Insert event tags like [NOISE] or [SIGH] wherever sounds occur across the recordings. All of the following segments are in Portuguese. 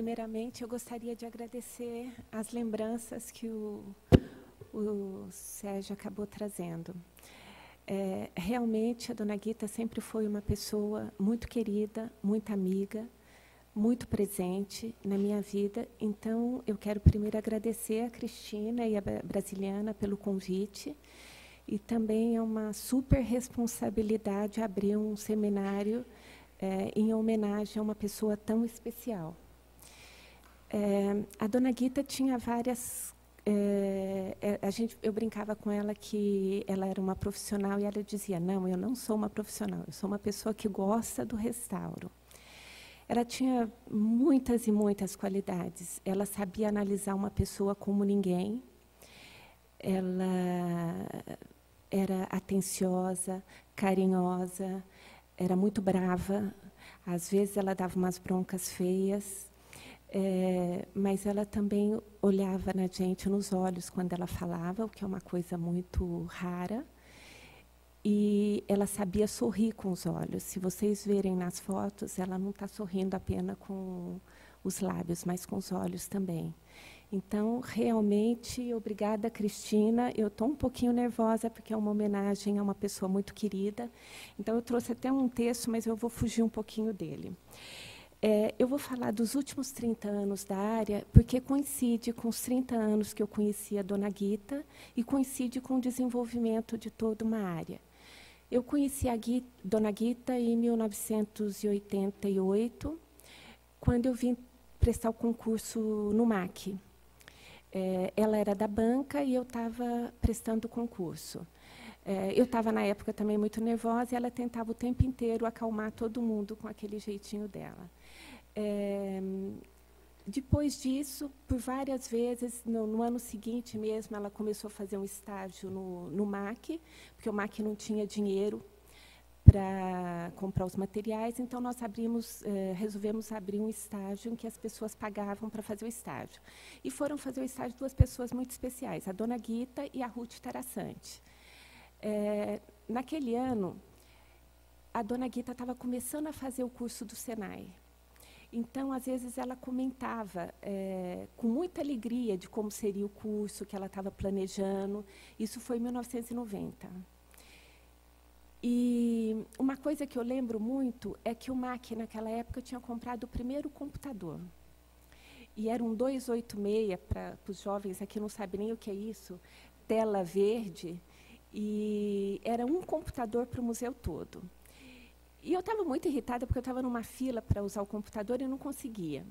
primeiramente, eu gostaria de agradecer as lembranças que o, o Sérgio acabou trazendo. É, realmente, a dona Guita sempre foi uma pessoa muito querida, muito amiga, muito presente na minha vida. Então, eu quero primeiro agradecer a Cristina e a Brasiliana pelo convite. E também é uma super responsabilidade abrir um seminário é, em homenagem a uma pessoa tão especial. É, a dona Guita tinha várias. É, é, a gente, eu brincava com ela que ela era uma profissional e ela dizia: Não, eu não sou uma profissional, eu sou uma pessoa que gosta do restauro. Ela tinha muitas e muitas qualidades. Ela sabia analisar uma pessoa como ninguém. Ela era atenciosa, carinhosa, era muito brava. Às vezes ela dava umas broncas feias, é, mas ela também olhava na gente nos olhos quando ela falava, o que é uma coisa muito rara. E ela sabia sorrir com os olhos. Se vocês verem nas fotos, ela não está sorrindo apenas com os lábios, mas com os olhos também. Então, realmente, obrigada, Cristina. Eu estou um pouquinho nervosa, porque é uma homenagem a uma pessoa muito querida. Então, eu trouxe até um texto, mas eu vou fugir um pouquinho dele. É, eu vou falar dos últimos 30 anos da área, porque coincide com os 30 anos que eu conheci a Dona Guita e coincide com o desenvolvimento de toda uma área. Eu conheci a Guita, Dona Guita em 1988, quando eu vim prestar o concurso no MAC. É, ela era da banca e eu estava prestando o concurso. É, eu estava, na época, também muito nervosa e ela tentava o tempo inteiro acalmar todo mundo com aquele jeitinho dela. É, depois disso, por várias vezes, no, no, ano seguinte mesmo, ela começou a fazer um estágio no, no MAC, porque o MAC não tinha dinheiro para comprar os materiais, então nós abrimos, eh, resolvemos abrir um estágio em que as pessoas pagavam para fazer o estágio. E foram fazer o estágio duas pessoas muito especiais, a dona Guita e a Ruth Tarassante. Eh, naquele ano, a dona Guita estava começando a fazer o curso do Senai. Então, às vezes, ela comentava é, com muita alegria de como seria o curso que ela estava planejando. Isso foi em 1990. E uma coisa que eu lembro muito é que o MAC, naquela época, tinha comprado o primeiro computador. E era um 286, para os jovens aqui não sabem nem o que é isso, tela verde, e era um computador para o museu todo. E eu estava muito irritada porque eu estava numa fila para usar o computador e não conseguia.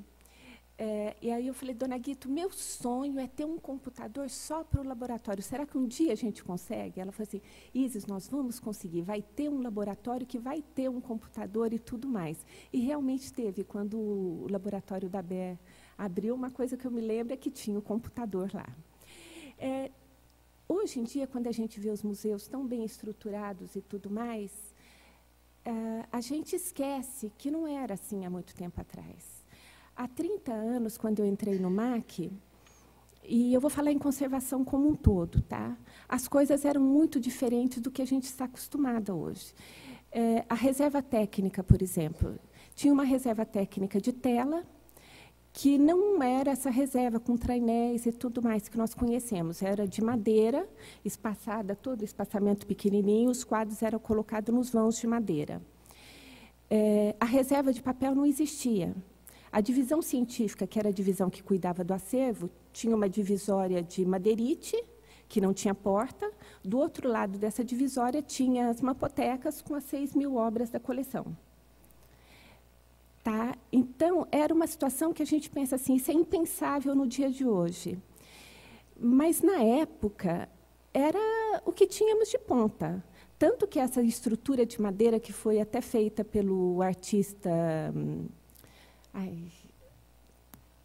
É, e aí eu falei, dona Guito, meu sonho é ter um computador só para o laboratório. Será que um dia a gente consegue? Ela falou assim, Isis, nós vamos conseguir. Vai ter um laboratório que vai ter um computador e tudo mais. E realmente teve. Quando o laboratório da BE abriu, uma coisa que eu me lembro é que tinha o computador lá. É, hoje em dia, quando a gente vê os museus tão bem estruturados e tudo mais, uh, a gente esquece que não era assim há muito tempo atrás. Há 30 anos, quando eu entrei no MAC, e eu vou falar em conservação como um todo, tá? As coisas eram muito diferentes do que a gente está acostumada hoje. É, a reserva técnica, por exemplo, tinha uma reserva técnica de tela que não era essa reserva com trainéis e tudo mais que nós conhecemos. Era de madeira, espaçada, todo espaçamento pequenininho, os quadros eram colocados nos vãos de madeira. É, a reserva de papel não existia. A divisão científica, que era a divisão que cuidava do acervo, tinha uma divisória de madeirite, que não tinha porta. Do outro lado dessa divisória tinha as mapotecas com as 6 mil obras da coleção. Tá? Então, era uma situação que a gente pensa assim, isso é impensável no dia de hoje. Mas, na época, era o que tínhamos de ponta. Tanto que essa estrutura de madeira, que foi até feita pelo artista ai,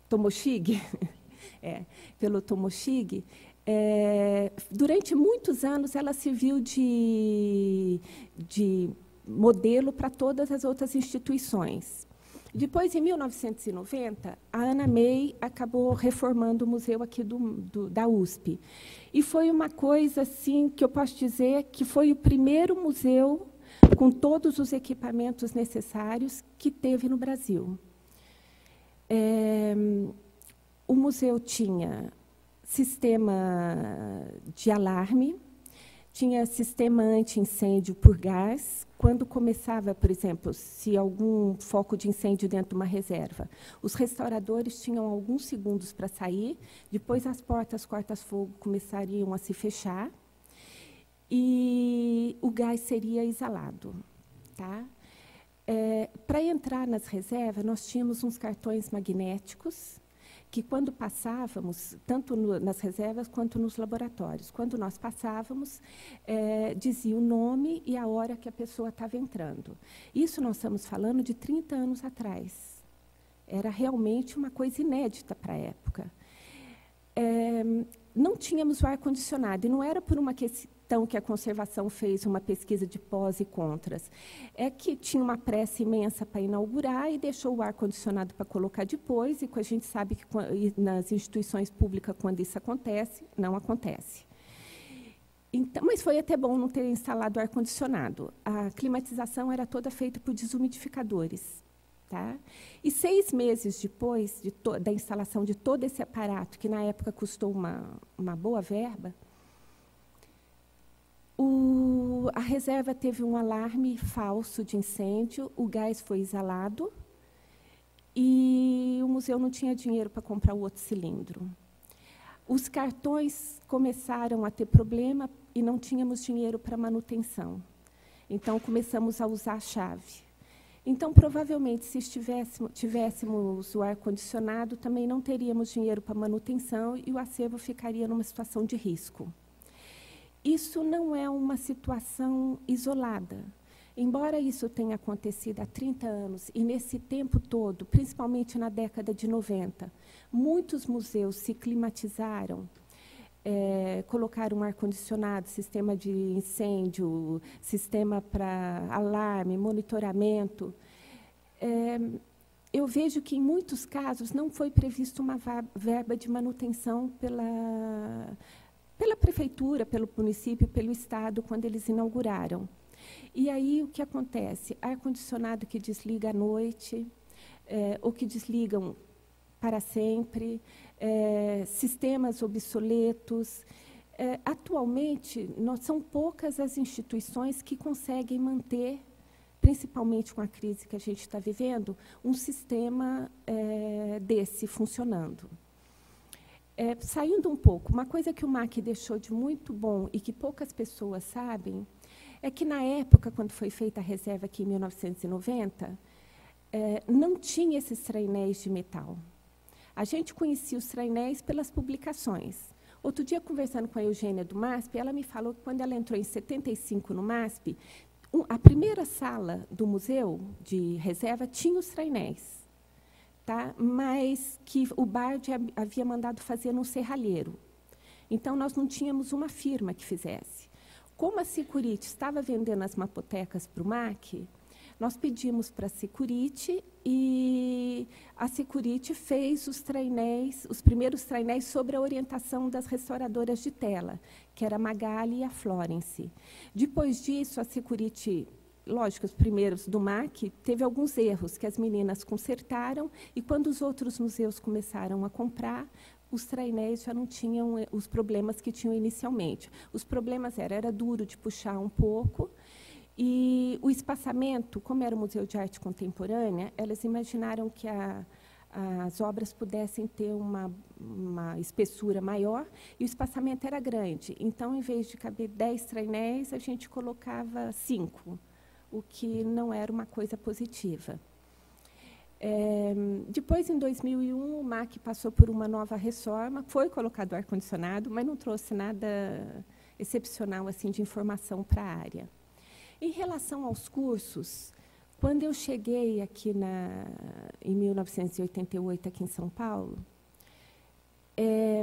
Tomoshige, [LAUGHS] é, pelo Tomoshige, é, durante muitos anos ela serviu de, de modelo para todas as outras instituições. Depois, em 1990, a Ana May acabou reformando o museu aqui do, do, da USP. E foi uma coisa assim que eu posso dizer que foi o primeiro museu com todos os equipamentos necessários que teve no Brasil. É, o museu tinha sistema de alarme, tinha sistema anti-incêndio por gás. Quando começava, por exemplo, se algum foco de incêndio dentro de uma reserva, os restauradores tinham alguns segundos para sair, depois as portas cortas-fogo começariam a se fechar e o gás seria exalado. Tá? É, para entrar nas reservas, nós tínhamos uns cartões magnéticos que quando passávamos, tanto no, nas reservas quanto nos laboratórios, quando nós passávamos, é, dizia o nome e a hora que a pessoa estava entrando. Isso nós estamos falando de 30 anos atrás. Era realmente uma coisa inédita para a época. É, não tínhamos o ar-condicionado, e não era por uma questão que a conservação fez uma pesquisa de pós e contras. É que tinha uma pressa imensa para inaugurar e deixou o ar-condicionado para colocar depois, e a gente sabe que nas instituições públicas, quando isso acontece, não acontece. Então, mas foi até bom não ter instalado ar-condicionado. A climatização era toda feita por desumidificadores. Tá? E seis meses depois de da instalação de todo esse aparato, que na época custou uma, uma boa verba, a reserva teve um alarme falso de incêndio, o gás foi exalado e o museu não tinha dinheiro para comprar o outro cilindro. Os cartões começaram a ter problema e não tínhamos dinheiro para manutenção. Então, começamos a usar a chave. Então, provavelmente, se tivéssemos o ar-condicionado, também não teríamos dinheiro para manutenção e o acervo ficaria numa situação de risco. Isso não é uma situação isolada. Embora isso tenha acontecido há 30 anos, e nesse tempo todo, principalmente na década de 90, muitos museus se climatizaram, é, colocaram um ar-condicionado, sistema de incêndio, sistema para alarme, monitoramento. É, eu vejo que, em muitos casos, não foi prevista uma verba de manutenção pela pela prefeitura, pelo município, pelo estado, quando eles inauguraram. E aí o que acontece? Ar-condicionado que desliga à noite, é, ou que desligam para sempre, é, sistemas obsoletos. É, atualmente, são poucas as instituições que conseguem manter, principalmente com a crise que a gente está vivendo, um sistema é, desse funcionando. É, saindo um pouco, uma coisa que o MAC deixou de muito bom e que poucas pessoas sabem é que, na época, quando foi feita a reserva aqui em 1990, é, não tinha esses trainéis de metal. A gente conhecia os trainéis pelas publicações. Outro dia, conversando com a Eugênia do MASP, ela me falou que, quando ela entrou em 75 no MASP, a primeira sala do museu de reserva tinha os trainéis tá? mas que o Bard havia mandado fazer no serralheiro. Então, nós não tínhamos uma firma que fizesse. Como a Security estava vendendo as mapotecas para o MAC, nós pedimos para a Security e a Security fez os trainéis, os primeiros trainéis sobre a orientação das restauradoras de tela, que era a Magali e a Florence. Depois disso, a Security lógico, os primeiros do MAC, teve alguns erros que as meninas consertaram, e quando os outros museus começaram a comprar, os trainéis já não tinham eh, os problemas que tinham inicialmente. Os problemas eram, era duro de puxar um pouco, e o espaçamento, como era o Museu de Arte Contemporânea, elas imaginaram que a, as obras pudessem ter uma, uma, espessura maior e o espaçamento era grande. Então, em vez de caber 10 trainéis, a gente colocava cinco o que não era uma coisa positiva. É, depois, em 2001, o MAC passou por uma nova reforma, foi colocado ar-condicionado, mas não trouxe nada excepcional assim de informação para a área. Em relação aos cursos, quando eu cheguei aqui na, em 1988, aqui em São Paulo, é,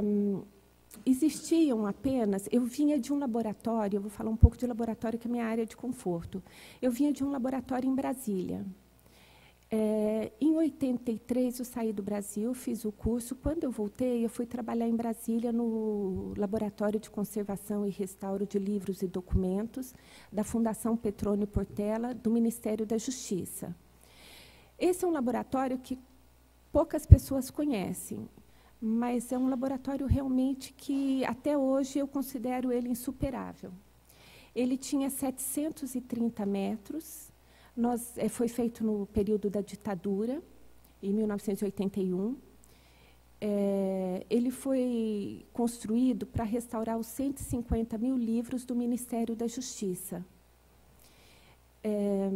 existiam apenas. Eu vinha de um laboratório, eu vou falar um pouco de laboratório, que é a minha área de conforto. Eu vinha de um laboratório em Brasília. É, em 83, eu saí do Brasil, fiz o curso. Quando eu voltei, eu fui trabalhar em Brasília no Laboratório de Conservação e Restauro de Livros e Documentos da Fundação Petrônio Portela, do Ministério da Justiça. Esse é um laboratório que poucas pessoas conhecem, mas é um laboratório realmente que, até hoje, eu considero ele insuperável. Ele tinha 730 metros, nós, é, foi feito no período da ditadura, em 1981. É, ele foi construído para restaurar os 150 mil livros do Ministério da Justiça. É,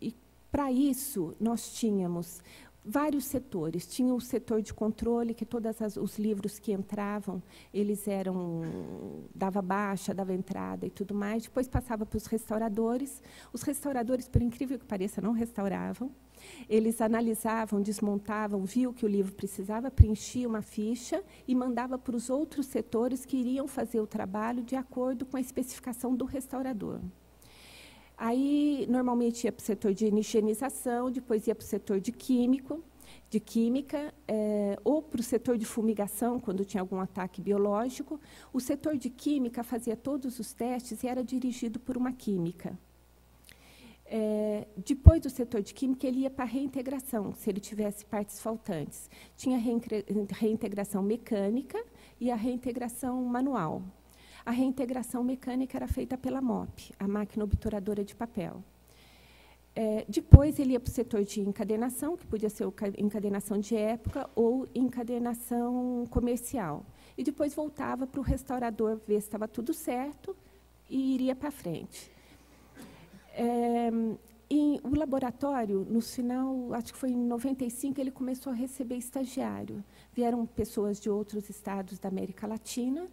e, para isso, nós tínhamos vários setores. Tinha o setor de controle, que todos os livros que entravam, eles eram dava baixa, dava entrada e tudo mais. Depois passava para os restauradores. Os restauradores, por incrível que pareça, não restauravam. Eles analisavam, desmontavam, viam que o livro precisava, preenchia uma ficha e mandava para os outros setores que iriam fazer o trabalho de acordo com a especificação do restaurador. Aí, normalmente, ia para o setor de higienização, depois ia para o setor de químico, de química, é, ou para o setor de fumigação, quando tinha algum ataque biológico. O setor de química fazia todos os testes e era dirigido por uma química. É, depois do setor de química, ele ia para a reintegração, se ele tivesse partes faltantes. Tinha reintegração mecânica e a reintegração manual. A reintegração mecânica era feita pela MOP, a máquina obturadora de papel. É, depois ele ia para o setor de encadenação, que podia ser encadenação de época ou encadenação comercial. E depois voltava para o restaurador ver se estava tudo certo e iria para frente. É, e o laboratório, no final, acho que foi em 95, ele começou a receber estagiário. Vieram pessoas de outros estados da América Latina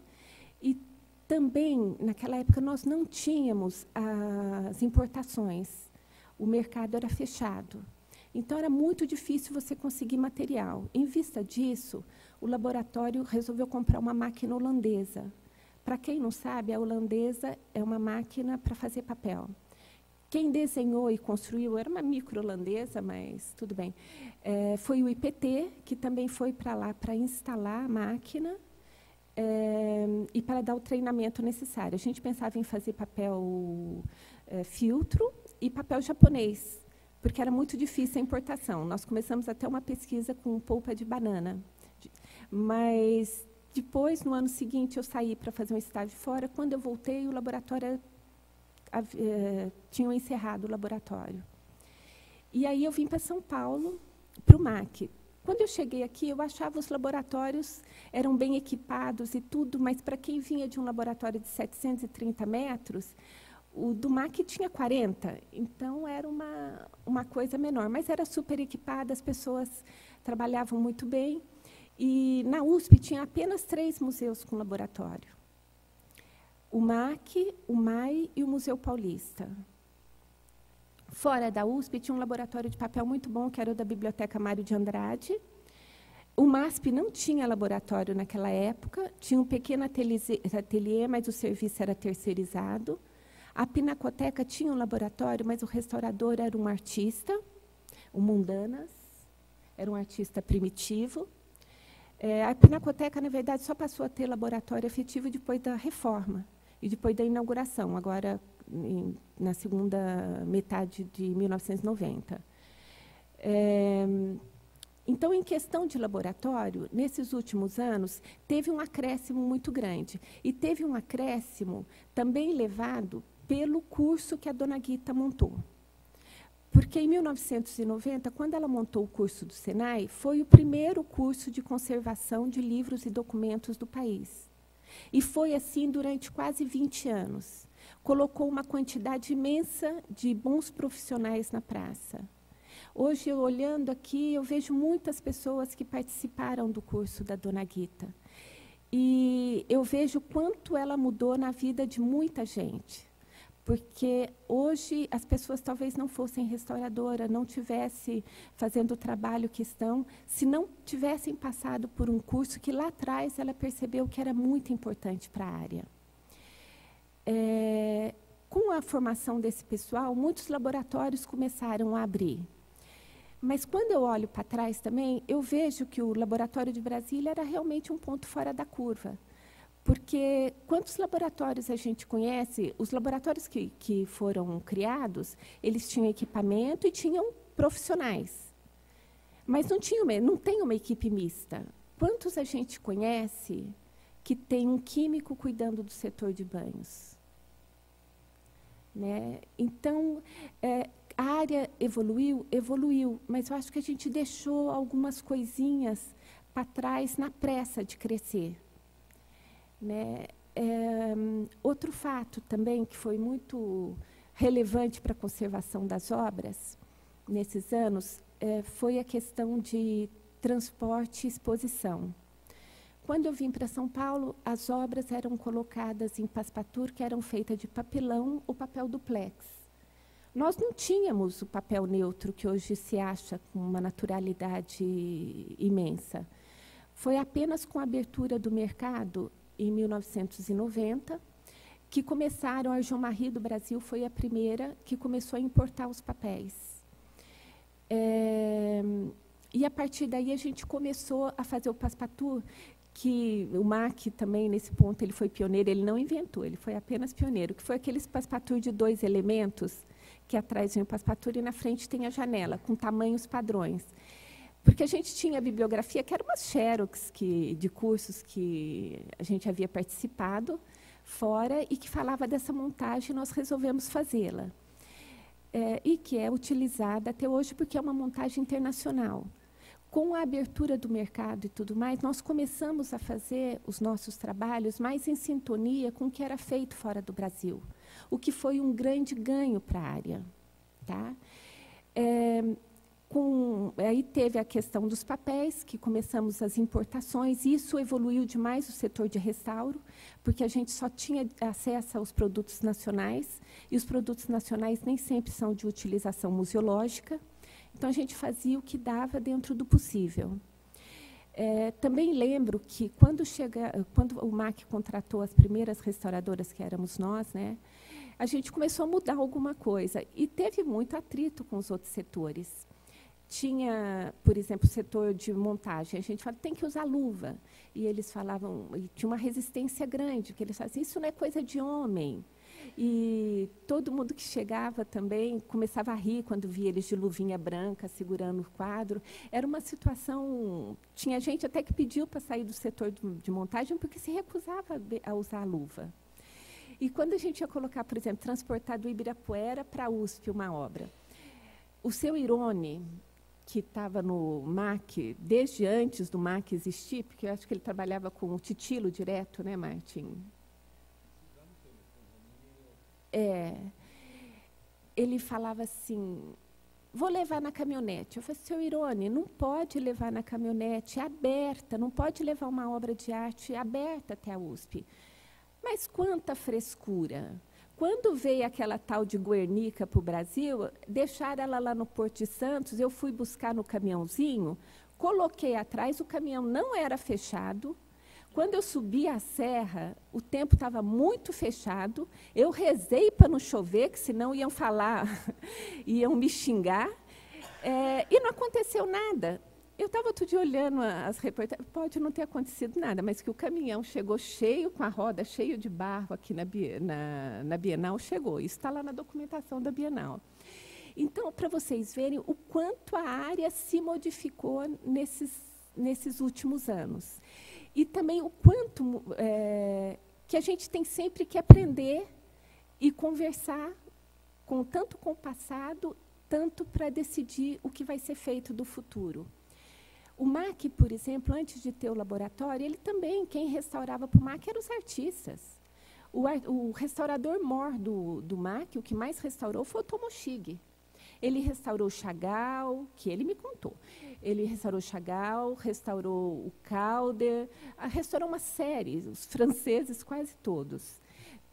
e também, naquela época, nós não tínhamos as importações. O mercado era fechado. Então, era muito difícil você conseguir material. Em vista disso, o laboratório resolveu comprar uma máquina holandesa. Para quem não sabe, a holandesa é uma máquina para fazer papel. Quem desenhou e construiu era uma micro holandesa, mas tudo bem. É, foi o IPT, que também foi para lá para instalar a máquina é, e para dar o treinamento necessário. A gente pensava em fazer papel é, filtro e papel japonês, porque era muito difícil a importação. Nós começamos até uma pesquisa com polpa de banana. Mas depois, no ano seguinte, eu saí para fazer um estágio fora. Quando eu voltei, o laboratório é, tinham encerrado o laboratório. E aí eu vim para São Paulo, para o MAC, quando eu cheguei aqui, eu achava os laboratórios eram bem equipados e tudo, mas para quem vinha de um laboratório de 730 metros, o do MAC tinha 40, então era uma, uma coisa menor, mas era super equipada, as pessoas trabalhavam muito bem. E na USP tinha apenas três museus com laboratório. O MAC, o MAI e o Museu Paulista. Fora da USP, tinha um laboratório de papel muito bom, que era o da Biblioteca Mário de Andrade. O MASP não tinha laboratório naquela época, tinha um pequeno ateliê, mas o serviço era terceirizado. A Pinacoteca tinha um laboratório, mas o restaurador era um artista, o Mundanas, era um artista primitivo. É, a Pinacoteca, na verdade, só passou a ter laboratório efetivo depois da reforma e depois da inauguração. Agora, em, na segunda metade de 1990. É, então, em questão de laboratório, nesses últimos anos, teve um acréscimo muito grande. E teve um acréscimo também levado pelo curso que a dona Guita montou. Porque em 1990, quando ela montou o curso do Senai, foi o primeiro curso de conservação de livros e documentos do país. E foi assim durante quase 20 anos colocou uma quantidade imensa de bons profissionais na praça. Hoje, eu, olhando aqui, eu vejo muitas pessoas que participaram do curso da Dona Guita. E eu vejo quanto ela mudou na vida de muita gente. Porque hoje as pessoas talvez não fossem restauradoras, não tivessem fazendo o trabalho que estão, se não tivessem passado por um curso que lá atrás ela percebeu que era muito importante para a área é, com a formação desse pessoal, muitos laboratórios começaram a abrir. Mas quando eu olho para trás também, eu vejo que o laboratório de Brasília era realmente um ponto fora da curva. Porque quantos laboratórios a gente conhece? Os laboratórios que, que foram criados, eles tinham equipamento e tinham profissionais. Mas não, tinha não tem uma equipe mista. Quantos a gente conhece que tem um químico cuidando do setor de banhos? Né? Então, é, a área evoluiu, evoluiu, mas eu acho que a gente deixou algumas coisinhas para trás na pressa de crescer. Né? É, outro fato também que foi muito relevante para a conservação das obras nesses anos é, foi a questão de transporte e exposição. Quando eu vim para São Paulo, as obras eram colocadas em passepatur que eram feitas de papelão ou papel duplex. Nós não tínhamos o papel neutro que hoje se acha com uma naturalidade imensa. Foi apenas com a abertura do mercado em 1990 que começaram, a João Marie do Brasil foi a primeira que começou a importar os papéis. É, e a partir daí a gente começou a fazer o Passepartout, que o MAC também, nesse ponto, ele foi pioneiro, ele não inventou, ele foi apenas pioneiro, que foi aqueles Passepartout de dois elementos, que atrás vem o Passepartout e na frente tem a janela, com tamanhos padrões. Porque a gente tinha a bibliografia, que era umas xerox que, de cursos que a gente havia participado, fora e que falava dessa montagem, nós resolvemos fazê-la. É, e que é utilizada até hoje porque é uma montagem internacional. Com a abertura do mercado e tudo mais, nós começamos a fazer os nossos trabalhos mais em sintonia com o que era feito fora do Brasil, o que foi um grande ganho para a área. Tá? É, com, aí teve a questão dos papéis, que começamos as importações, isso evoluiu demais o setor de restauro, porque a gente só tinha acesso aos produtos nacionais, e os produtos nacionais nem sempre são de utilização museológica, então a gente fazia o que dava dentro do possível. É, também lembro que quando, chega, quando o MAC contratou as primeiras restauradoras, que éramos nós, né, a gente começou a mudar alguma coisa, e teve muito atrito com os outros setores tinha, por exemplo, o setor de montagem, a gente fala, tem que usar luva. E eles falavam, e tinha uma resistência grande, porque eles falavam, isso não é coisa de homem. E todo mundo que chegava também começava a rir quando via eles de luvinha branca segurando o quadro. Era uma situação. Tinha gente até que pediu para sair do setor de montagem porque se recusava a usar a luva. E quando a gente ia colocar, por exemplo, transportar do Ibirapuera para a USP uma obra, o seu Irone, que estava no MAC desde antes do MAC existir, porque eu acho que ele trabalhava com o Titilo direto, né, Martin? É. Ele falava assim: vou levar na caminhonete. Eu falei, seu Irone, não pode levar na caminhonete, é aberta, não pode levar uma obra de arte aberta até a USP. Mas quanta frescura! Quando veio aquela tal de Guernica para o Brasil, deixaram ela lá no Porto de Santos, eu fui buscar no caminhãozinho, coloquei atrás, o caminhão não era fechado. Quando eu subi a serra, o tempo estava muito fechado. Eu rezei para não chover, que senão iam falar, [LAUGHS] iam me xingar. É, e não aconteceu nada. Eu estava outro dia olhando as reportagens, pode não ter acontecido nada, mas que o caminhão chegou cheio, com a roda cheio de barro aqui na, na, na Bienal, chegou. Isso está lá na documentação da Bienal. Então, para vocês verem o quanto a área se modificou nesses, nesses últimos anos. E também o quanto é, que a gente tem sempre que aprender e conversar com tanto com o passado, tanto para decidir o que vai ser feito do futuro. O MAC, por exemplo, antes de ter o laboratório, ele também, quem restaurava para o MAC eram os artistas. O, o restaurador mor do, do MAC, o que mais restaurou foi o Tomoshige. Ele restaurou Chagall, que ele me contou. Ele restaurou Chagall, restaurou o Calder, restaurou uma série, os franceses quase todos.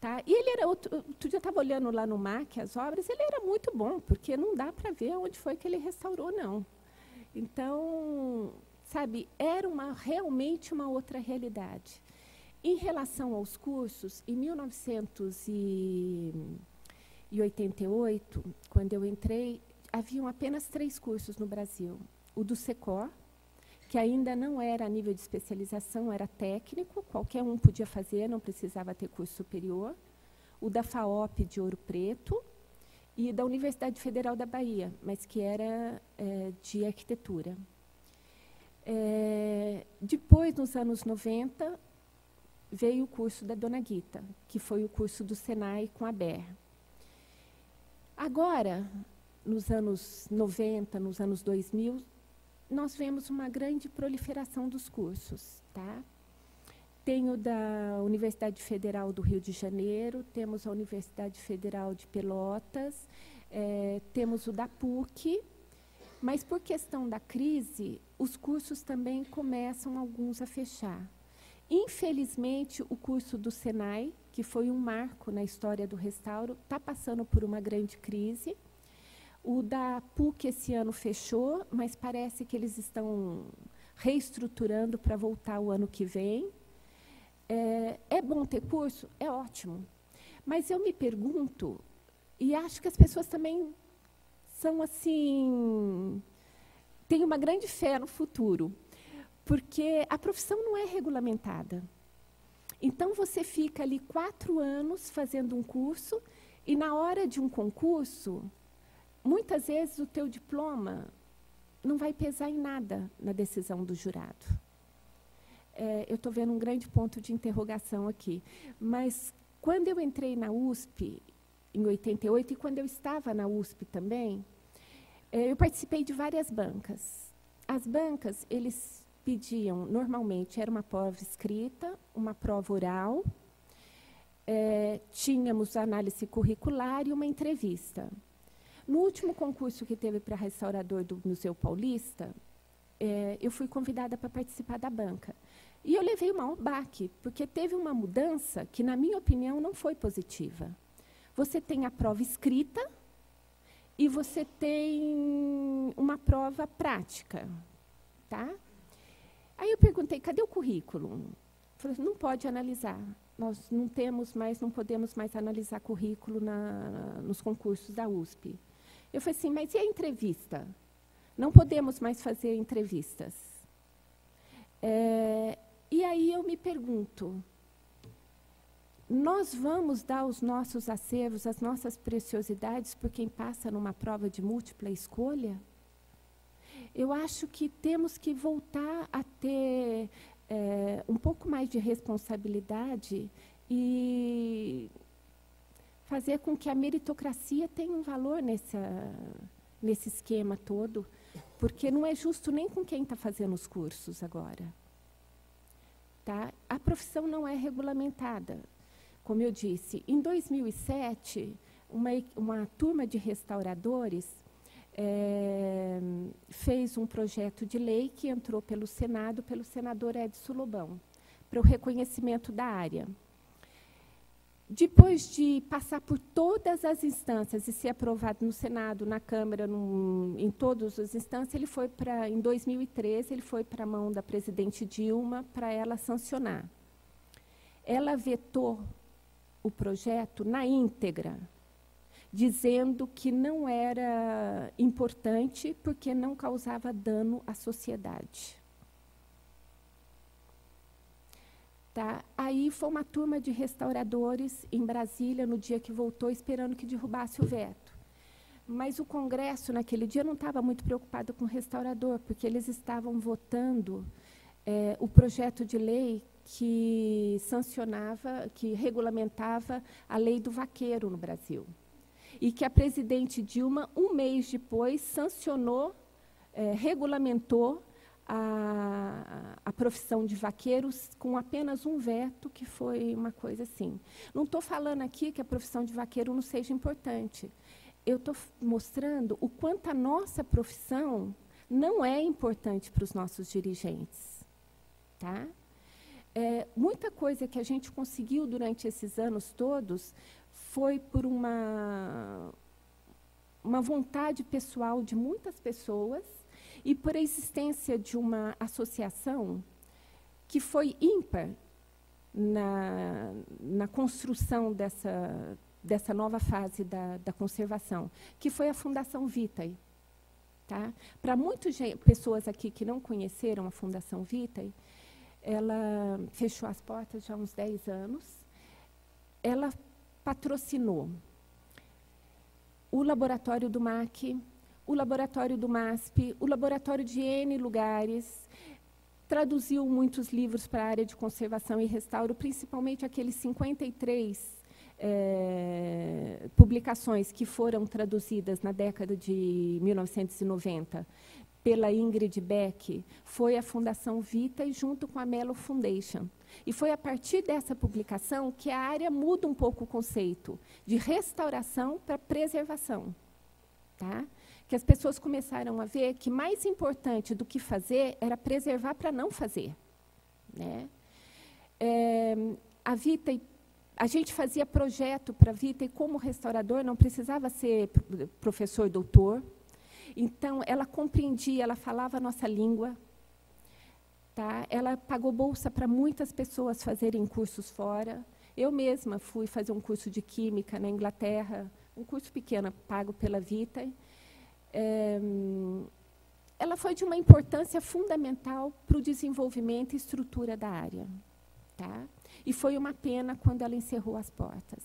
Tá? E ele era outro, outro dia eu estava olhando lá no MAC as obras, ele era muito bom, porque não dá para ver onde foi que ele restaurou, não. Então, sabe, era uma, realmente uma outra realidade. Em relação aos cursos, em 1988, quando eu entrei, haviam apenas três cursos no Brasil. O do SECOR, que ainda não era a nível de especialização, era técnico, qualquer um podia fazer, não precisava ter curso superior. O da FAOP de Ouro Preto, e da Universidade Federal da Bahia, mas que era é, de arquitetura. É, depois, nos anos 90, veio o curso da Dona Guita, que foi o curso do Senai com a BER. Agora, nos anos 90, nos anos 2000, nós vemos uma grande proliferação dos cursos. Tá? Tenho da Universidade Federal do Rio de Janeiro, temos a Universidade Federal de Pelotas, é, temos o da PUC, mas por questão da crise, os cursos também começam alguns a fechar. Infelizmente, o curso do Senai, que foi um marco na história do restauro, está passando por uma grande crise. O da PUC esse ano fechou, mas parece que eles estão reestruturando para voltar o ano que vem. É, é bom ter curso? É ótimo. Mas eu me pergunto, e acho que as pessoas também são assim. têm uma grande fé no futuro, porque a profissão não é regulamentada. Então você fica ali quatro anos fazendo um curso e na hora de um concurso, muitas vezes o teu diploma não vai pesar em nada na decisão do jurado. É, eu estou vendo um grande ponto de interrogação aqui. Mas quando eu entrei na USP, em 88, e quando eu estava na USP também, é, eu participei de várias bancas. As bancas, eles pediam, normalmente, era uma prova escrita, uma prova oral, é, tínhamos análise curricular e uma entrevista. No último concurso que teve para restaurador do Museu Paulista, é, eu fui convidada para participar da banca. E eu levei maior baque, porque teve uma mudança que, na minha opinião, não foi positiva. Você tem a prova escrita e você tem uma prova prática. Tá? Aí eu perguntei, cadê o currículo? Falei, não pode analisar. Nós não temos mais, não podemos mais analisar currículo na, nos concursos da USP. Eu falei assim, mas e a entrevista? Não podemos mais fazer entrevistas. É, e aí eu me pergunto, nós vamos dar os nossos acervos, as nossas preciosidades por quem passa numa prova de múltipla escolha? Eu acho que temos que voltar a ter é, um pouco mais de responsabilidade e fazer com que a meritocracia tenha um valor nessa, nesse esquema todo, porque não é justo nem com quem está fazendo os cursos agora. Tá? A profissão não é regulamentada. Como eu disse, em 2007, uma, uma turma de restauradores é, fez um projeto de lei que entrou pelo Senado, pelo senador Edson Lobão, para o reconhecimento da área. Depois de passar por todas as instâncias e ser aprovado no Senado, na Câmara, no, em todas as instâncias, ele foi para, em 2013, ele foi para a mão da presidente Dilma para ela sancionar. Ela vetou o projeto na íntegra, dizendo que não era importante porque não causava dano à sociedade. Tá? Aí foi uma turma de restauradores em Brasília, no dia que voltou, esperando que derrubasse o veto. Mas o Congresso, naquele dia, não estava muito preocupado com o restaurador, porque eles estavam votando é, o projeto de lei que sancionava, que regulamentava a lei do vaqueiro no Brasil. E que a presidente Dilma, um mês depois, sancionou, é, regulamentou a, a profissão de vaqueiros com apenas um veto, que foi uma coisa assim. Não estou falando aqui que a profissão de vaqueiro não seja importante. Eu estou mostrando o quanto a nossa profissão não é importante para os nossos dirigentes. Tá? É, muita coisa que a gente conseguiu durante esses anos todos foi por uma, uma vontade pessoal de muitas pessoas e por a existência de uma associação que foi ímpar na, na construção dessa, dessa nova fase da, da conservação, que foi a Fundação Vitae. Tá? Para muitas pessoas aqui que não conheceram a Fundação Vitae, ela fechou as portas já há uns 10 anos. Ela patrocinou o laboratório do MAC, o laboratório do MASP, o laboratório de N lugares, traduziu muitos livros para a área de conservação e restauro, principalmente aqueles 53 é, publicações que foram traduzidas na década de 1990 pela Ingrid Beck foi a Fundação Vita e junto com a Mello Foundation. E foi a partir dessa publicação que a área muda um pouco o conceito de restauração para preservação. Tá? Que as pessoas começaram a ver que mais importante do que fazer era preservar para não fazer. Né? É, a Vita, a gente fazia projeto para a Vita e como restaurador não precisava ser professor doutor, então, ela compreendia, ela falava a nossa língua. Tá? Ela pagou bolsa para muitas pessoas fazerem cursos fora. Eu mesma fui fazer um curso de Química na Inglaterra, um curso pequeno, pago pela Vita. É, ela foi de uma importância fundamental para o desenvolvimento e estrutura da área. Tá? E foi uma pena quando ela encerrou as portas.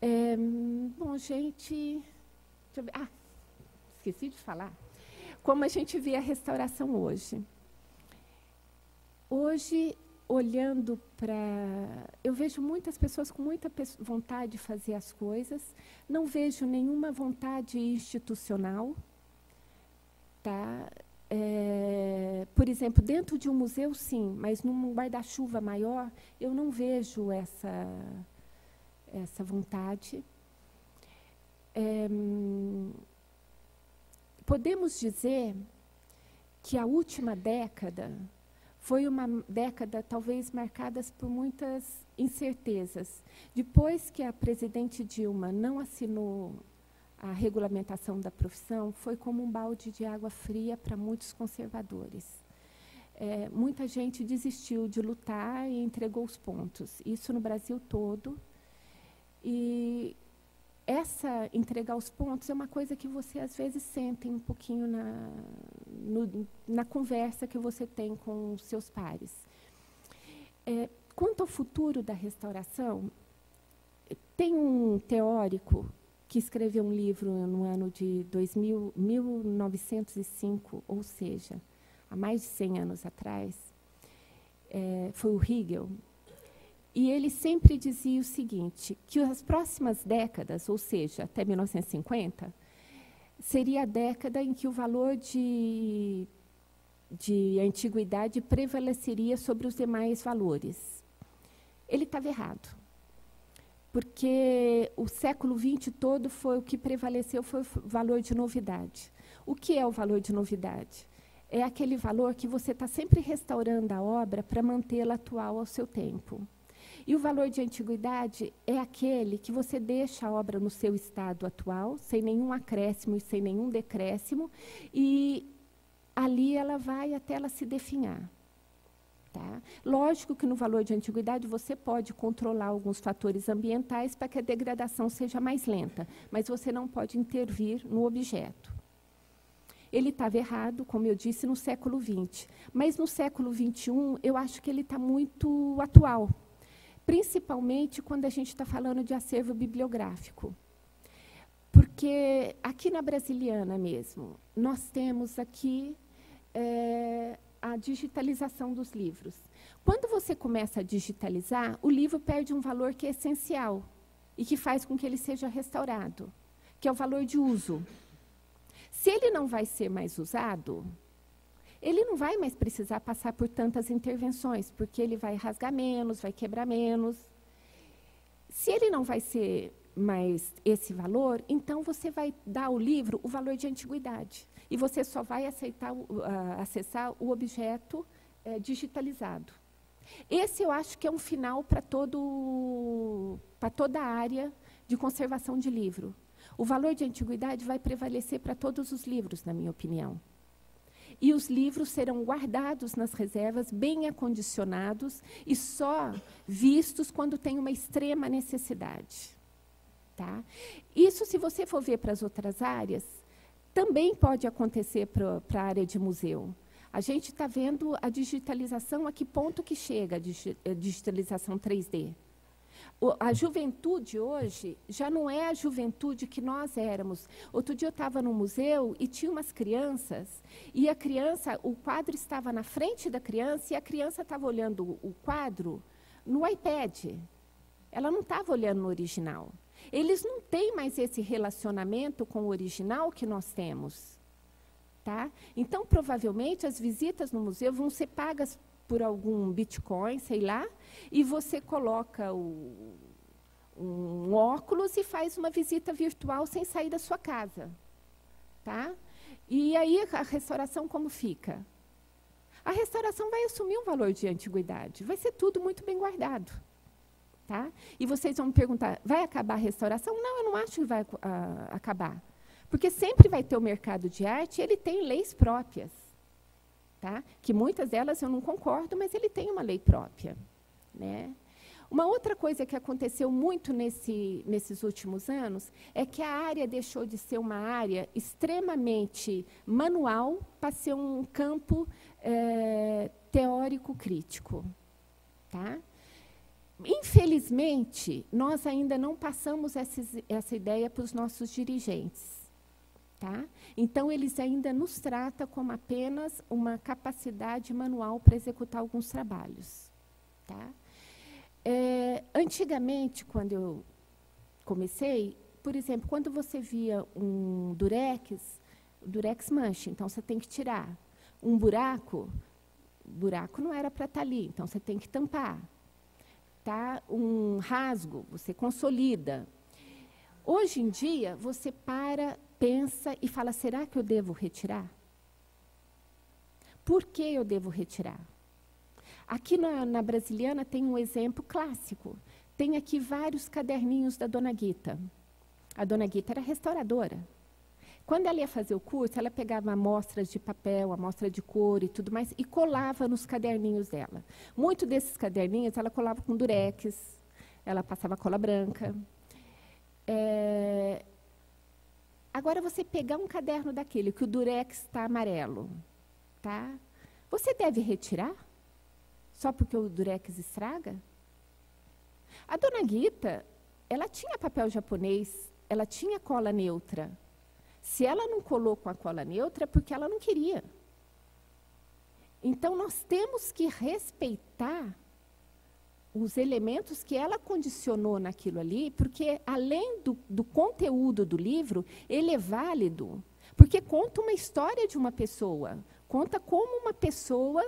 É, bom, gente. Ah, esqueci de falar, como a gente vê a restauração hoje. Hoje, olhando para. Eu vejo muitas pessoas com muita vontade de fazer as coisas, não vejo nenhuma vontade institucional. Tá? É, por exemplo, dentro de um museu, sim, mas num guarda-chuva maior, eu não vejo essa, essa vontade. É, podemos dizer que a última década foi uma década talvez marcada por muitas incertezas. Depois que a presidente Dilma não assinou a regulamentação da profissão, foi como um balde de água fria para muitos conservadores. É, muita gente desistiu de lutar e entregou os pontos. Isso no Brasil todo. E essa entregar os pontos é uma coisa que você às vezes sente um pouquinho na, no, na conversa que você tem com os seus pares. É, quanto ao futuro da restauração, tem um teórico que escreveu um livro no ano de 2000, 1905, ou seja, há mais de 100 anos atrás, é, foi o Hegel, e ele sempre dizia o seguinte, que as próximas décadas, ou seja, até 1950, seria a década em que o valor de, de antiguidade prevaleceria sobre os demais valores. Ele estava errado. Porque o século XX todo foi o que prevaleceu foi o valor de novidade. O que é o valor de novidade? É aquele valor que você está sempre restaurando a obra para mantê-la atual ao seu tempo. E o valor de antiguidade é aquele que você deixa a obra no seu estado atual, sem nenhum acréscimo e sem nenhum decréscimo, e ali ela vai até ela se definhar. Tá? Lógico que no valor de antiguidade você pode controlar alguns fatores ambientais para que a degradação seja mais lenta, mas você não pode intervir no objeto. Ele estava errado, como eu disse, no século XX. Mas no século XXI, eu acho que ele está muito atual principalmente quando a gente está falando de acervo bibliográfico. Porque aqui na Brasiliana mesmo, nós temos aqui é, a digitalização dos livros. Quando você começa a digitalizar, o livro perde um valor que é essencial e que faz com que ele seja restaurado, que é o valor de uso. Se ele não vai ser mais usado, ele não vai mais precisar passar por tantas intervenções, porque ele vai rasgar menos, vai quebrar menos. Se ele não vai ser mais esse valor, então você vai dar ao livro o valor de antiguidade. E você só vai aceitar, uh, acessar o objeto uh, digitalizado. Esse eu acho que é um final para toda a área de conservação de livro. O valor de antiguidade vai prevalecer para todos os livros, na minha opinião e os livros serão guardados nas reservas, bem acondicionados e só vistos quando tem uma extrema necessidade. Tá? Isso, se você for ver para as outras áreas, também pode acontecer para a área de museu. A gente está vendo a digitalização, a que ponto que chega a digitalização 3D. A juventude hoje já não é a juventude que nós éramos. Outro dia eu estava no museu e tinha umas crianças, e a criança, o quadro estava na frente da criança, e a criança estava olhando o quadro no iPad. Ela não estava olhando no original. Eles não têm mais esse relacionamento com o original que nós temos. Tá? Então, provavelmente, as visitas no museu vão ser pagas por algum Bitcoin, sei lá, e você coloca o, um óculos e faz uma visita virtual sem sair da sua casa. Tá? E aí a restauração como fica? A restauração vai assumir um valor de antiguidade, vai ser tudo muito bem guardado. Tá? E vocês vão me perguntar, vai acabar a restauração? Não, eu não acho que vai uh, acabar. Porque sempre vai ter o mercado de arte, ele tem leis próprias. Tá? Que muitas delas eu não concordo, mas ele tem uma lei própria. Né? Uma outra coisa que aconteceu muito nesse, nesses últimos anos é que a área deixou de ser uma área extremamente manual para ser um campo é, teórico-crítico. Tá? Infelizmente, nós ainda não passamos essa, essa ideia para os nossos dirigentes. Tá? Então, eles ainda nos tratam como apenas uma capacidade manual para executar alguns trabalhos. Tá? É, antigamente, quando eu comecei, por exemplo, quando você via um durex, durex mancha, então você tem que tirar. Um buraco, buraco não era para estar tá ali, então você tem que tampar. Tá? Um rasgo, você consolida. Hoje em dia, você para pensa e fala: será que eu devo retirar? Por que eu devo retirar? Aqui na, na Brasiliana tem um exemplo clássico. Tem aqui vários caderninhos da Dona Guita. A Dona Guita era restauradora. Quando ela ia fazer o curso, ela pegava amostras de papel, amostra de cor e tudo mais, e colava nos caderninhos dela. Muito desses caderninhos ela colava com durex, ela passava cola branca. É, Agora, você pegar um caderno daquele que o durex está amarelo, tá? Você deve retirar? Só porque o durex estraga? A dona Guita, ela tinha papel japonês, ela tinha cola neutra. Se ela não colou com a cola neutra, é porque ela não queria. Então, nós temos que respeitar os elementos que ela condicionou naquilo ali, porque além do, do conteúdo do livro, ele é válido, porque conta uma história de uma pessoa, conta como uma pessoa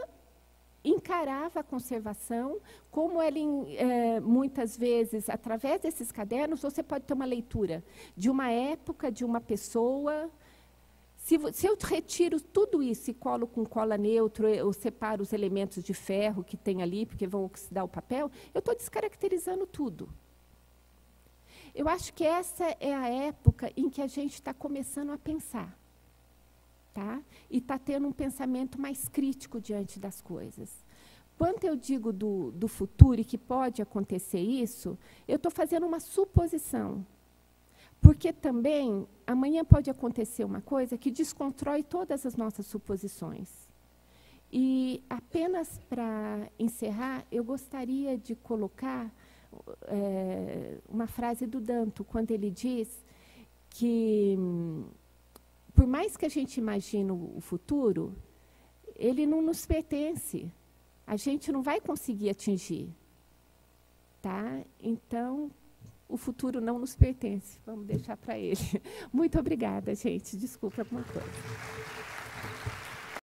encarava a conservação, como ela, é, muitas vezes, através desses cadernos, você pode ter uma leitura de uma época, de uma pessoa, se, se, eu retiro tudo isso e colo com cola neutra, eu separo os elementos de ferro que tem ali, porque vão oxidar o papel, eu estou descaracterizando tudo. Eu acho que essa é a época em que a gente está começando a pensar. Tá? E está tendo um pensamento mais crítico diante das coisas. Quando eu digo do, do futuro e que pode acontecer isso, eu estou fazendo uma suposição. Porque também amanhã pode acontecer uma coisa que desconstrói todas as nossas suposições. E apenas para encerrar, eu gostaria de colocar é, uma frase do Danto, quando ele diz que, por mais que a gente imagine o futuro, ele não nos pertence. A gente não vai conseguir atingir. Tá? Então, o futuro não nos pertence. Vamos deixar para ele. [LAUGHS] Muito obrigada, gente. Desculpa alguma coisa.